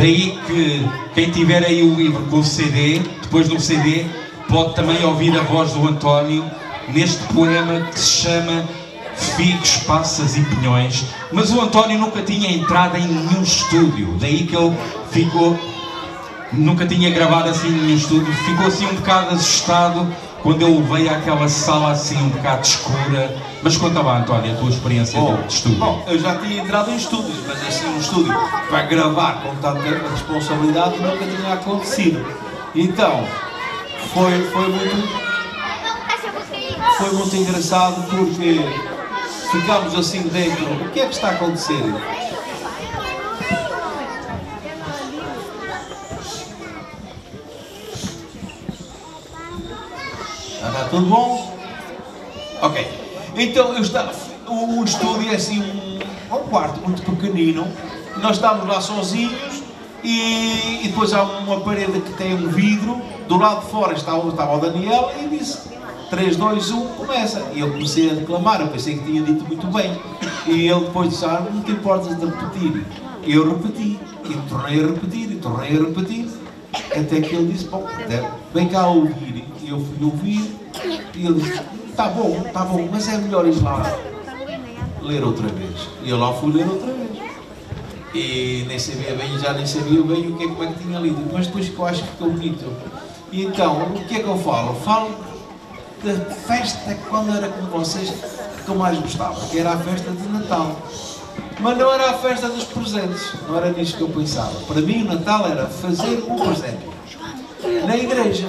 Daí que quem tiver aí o livro com o CD, depois do CD, pode também ouvir a voz do António neste poema que se chama Figos, Passas e Pinhões. Mas o António nunca tinha entrado em nenhum estúdio, daí que ele ficou, nunca tinha gravado assim em nenhum estúdio, ficou assim um bocado assustado quando eu veio àquela sala assim um bocado escura. Mas conta lá, António, a tua experiência bom, de estúdio. Bom, eu já tinha entrado em estúdios, mas assim um estúdio para gravar com tanta responsabilidade nunca tinha acontecido. Então, foi, foi muito foi muito engraçado porque ficámos assim dentro. O que é que está a acontecer? Está tudo bom? Ok. Então eu estava. O, estúdio é assim um, um quarto muito pequenino. Nós estávamos lá sozinhos e, e depois há uma parede que tem um vidro. Do lado de fora estava, estava o Daniel e disse 3, 2, 1, começa. E eu comecei a declamar, eu pensei que tinha dito muito bem. E ele depois disse, ah, não te importas de repetir. Eu repeti, e tornei a repetir, e tornei a repetir. Até que ele disse, bom, vem cá ouvir. E eu fui ouvir, e ele disse, tá bom, tá bom, mas é melhor ir lá ler outra vez. E eu lá fui ler outra vez. E nem sabia bem, já nem sabia bem o que é, como é que tinha lido. Mas depois que eu acho que ficou bonito. E então, o que é que eu falo? Falo da festa quando era com vocês que eu mais gostava, que era a festa de Natal. Mas não era a festa dos presentes, não era nisso que eu pensava. Para mim o Natal era fazer um presente na igreja.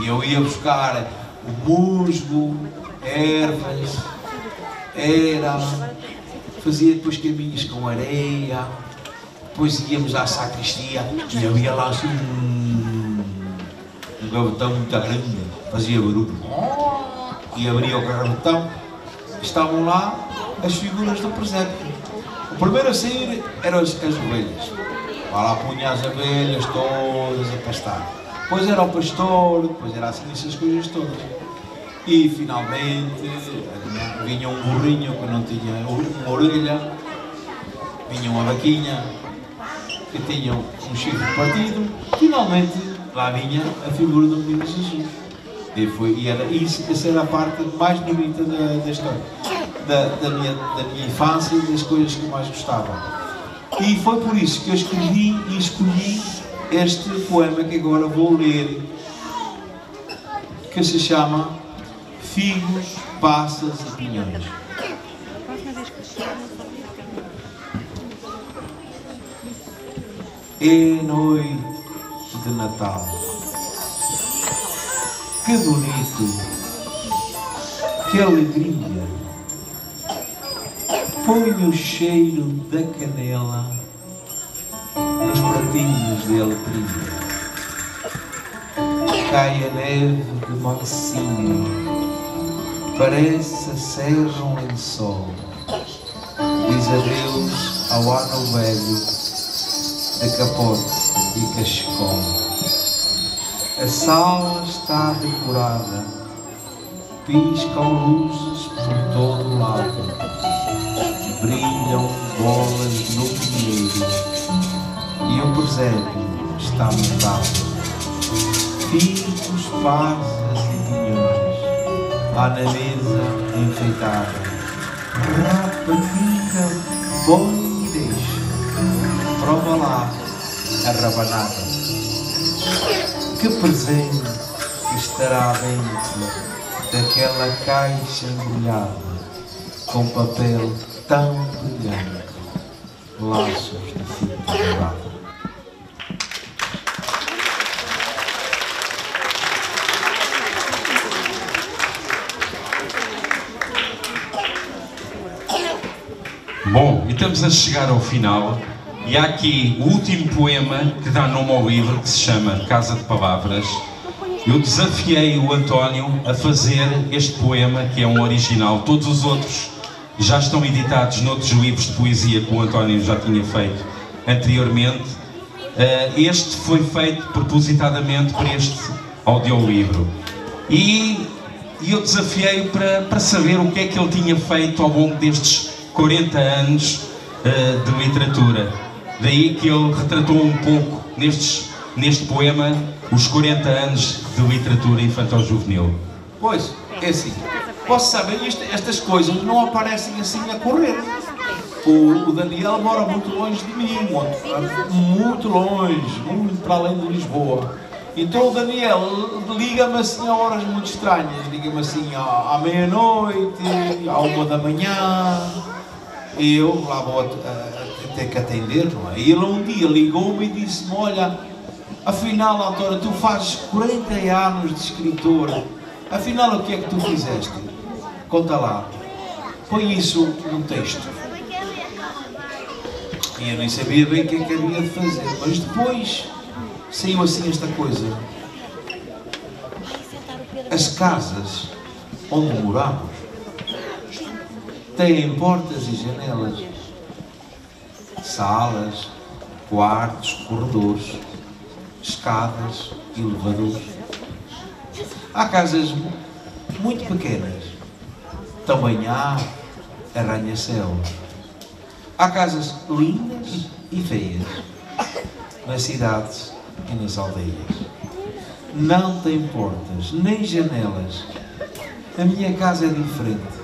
E eu ia buscar musgo, ervas, era, fazia depois caminhos com areia, depois íamos à sacristia e havia lá assim um, gavetão muito grande, fazia barulho. E abria o gavetão, estavam lá as figuras do presépio. O primeiro a sair eram as, as ovelhas. Lá punha as abelhas todas a pastar. Depois era o pastor, depois era assim essas coisas todas. E finalmente vinha um burrinho que não tinha uma orelha, vinha uma vaquinha que tinha um chifre partido. Finalmente lá vinha a figura do menino Jesus. E, foi, e era isso, essa era a parte mais bonita da, da história, da, da, minha, da minha infância e das coisas que eu mais gostava. E foi por isso que eu escrevi e escolhi este poema que agora vou ler, que se chama Figos, Passas e Pinhões. É noite de Natal. Que bonito, que alegria. Põe o cheiro da canela nos pratinhos de alegria. Cai a neve de mansinho, parece a serra um lençol. Diz adeus ao ano velho de capote e cachecol. A sala está decorada, piscam luzes por todo lado, brilham bolas no pinheiro e o presépio está montado. Figos, passas e pinhões, lá na mesa enfeitada. Rapa, pica, põe e deixa. Prova lá a rabanada. Que presente estará dentro daquela caixa embrulhada com papel tão brilhante, laços de fita. Bom, e estamos a chegar ao final e há aqui o último poema que dá nome ao livro que se chama Casa de Palavras. Eu desafiei o António a fazer este poema que é um original. Todos os outros já estão editados noutros livros de poesia que o António já tinha feito anteriormente. Uh, este foi feito propositadamente para este audiolivro. E, e eu desafiei para, para saber o que é que ele tinha feito ao longo destes 40 anos uh, de literatura. Daí que ele retratou um pouco nestes, neste poema os 40 anos de literatura infantil-juvenil. Pois, é assim. Posso saber, isto, estas coisas não aparecem assim a correr. O, o, Daniel mora muito longe de mim, muito, muito longe, muito para além de Lisboa. Então o Daniel liga-me assim a horas muito estranhas, liga-me assim à, à meia-noite, à uma da manhã, eu lá vou a, ter que atender, não é? E ele um dia ligou-me e disse-me, olha, afinal, Autora, tu fazes 40 anos de escritora, afinal o que é que tu fizeste? Conta lá, põe isso num texto. E eu nem sabia bem o que é que havia de fazer, mas depois saiu assim esta coisa. As casas onde moramos têm portas e janelas, salas, quartos, corredores, escadas, elevadores. Há casas muito pequenas, também há arranha-céu. Há casas lindas e feias nas cidades e nas aldeias. Não tem portas nem janelas. A minha casa é diferente.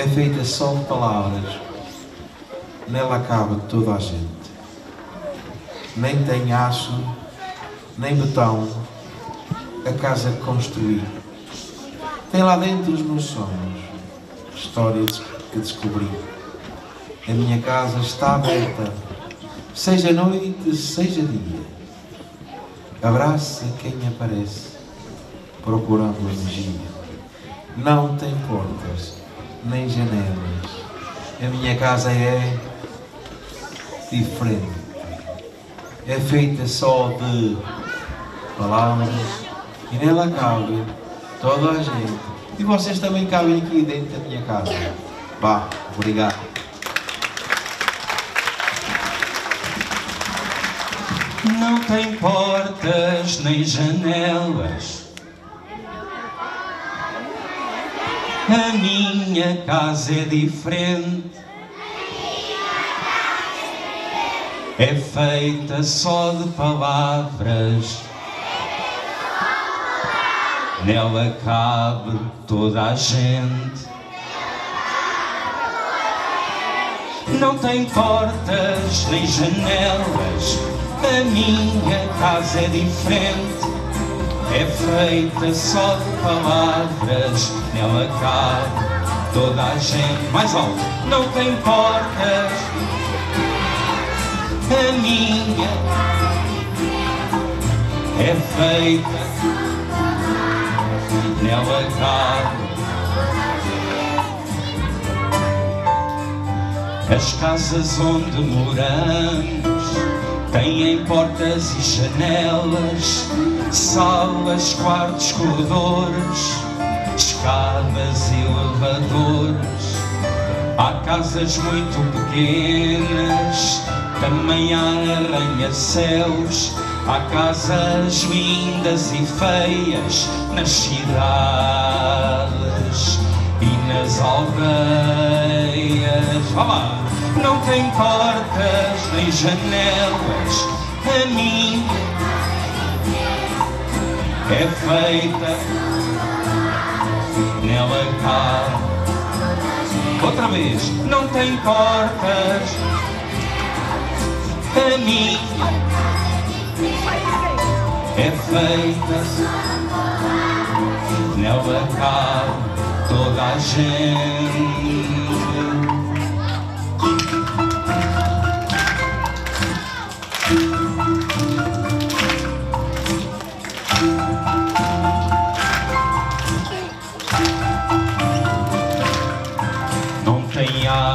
É feita só de palavras. Nela cabe toda a gente. Nem tem aço, nem betão. A casa que construí. Tem lá dentro os meus sonhos. Histórias que descobri. A minha casa está aberta seja noite, seja dia. Abraça quem aparece, procurando energia. Não tem portas, nem janelas. A minha casa é diferente. É feita só de palavras e nela cabe toda a gente. E vocês também cabem aqui dentro da minha casa. Vá, obrigado. não tem portas nem janelas. A minha casa é diferente. É feita só de palavras. Nela cabe toda a gente. Não tem portas nem janelas a minha casa é diferente, é feita só de palavras, nela cabe toda a gente. Mais alto, não tem portas. A minha é feita, nela cabe. As casas onde moramos Têm portas e janelas, salas, quartos, corredores, escadas e elevadores. Há casas muito pequenas, também há arranha-céus. Há casas lindas e feias nas cidades e nas aldeias. Vá lá! Não tem portas nem janelas. A minha é feita nela cá. Outra vez, não tem portas. A minha é feita nela cá toda a gente.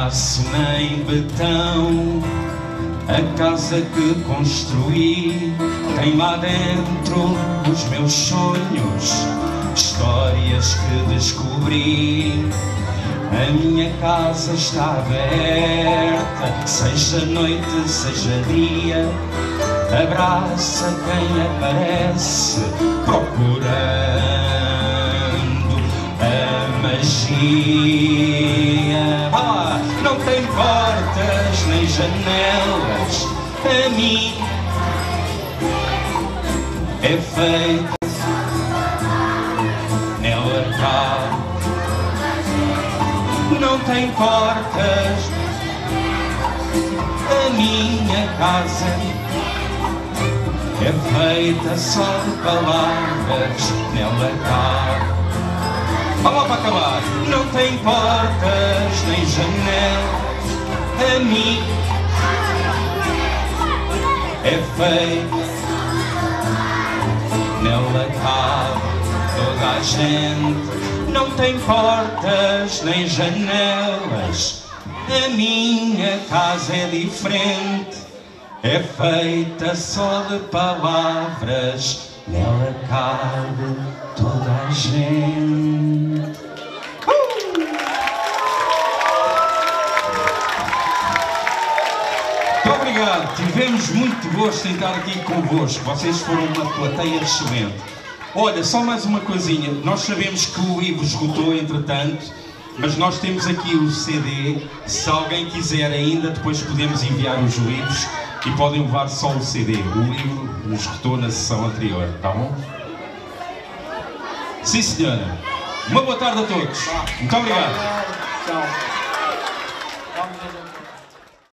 Aço nem betão. A casa que construí tem lá dentro os meus sonhos, histórias que descobri. A minha casa está aberta, seja noite, seja dia. Abraça quem aparece, procurando a magia. Ah, não tem portas nem janelas. A mim é feita nela cabe. Não tem portas. A minha casa é feita só de palavras, nela cabe. Vamos lá para acabar. Não tem portas nem janelas. A mim é feita. Nela cabe toda a gente. Não tem portas nem janelas. A minha casa é diferente. É feita só de palavras. Nela cabe toda a gente. Muito obrigado, tivemos muito gosto em estar aqui convosco. Vocês foram uma plateia excelente. Olha, só mais uma coisinha. Nós sabemos que o livro esgotou entretanto, mas nós temos aqui o CD. Se alguém quiser ainda, depois podemos enviar os livros e podem levar só o CD. O livro esgotou na sessão anterior, tá bom? Sim, senhora. Uma boa tarde a todos. Muito obrigado. Tchau.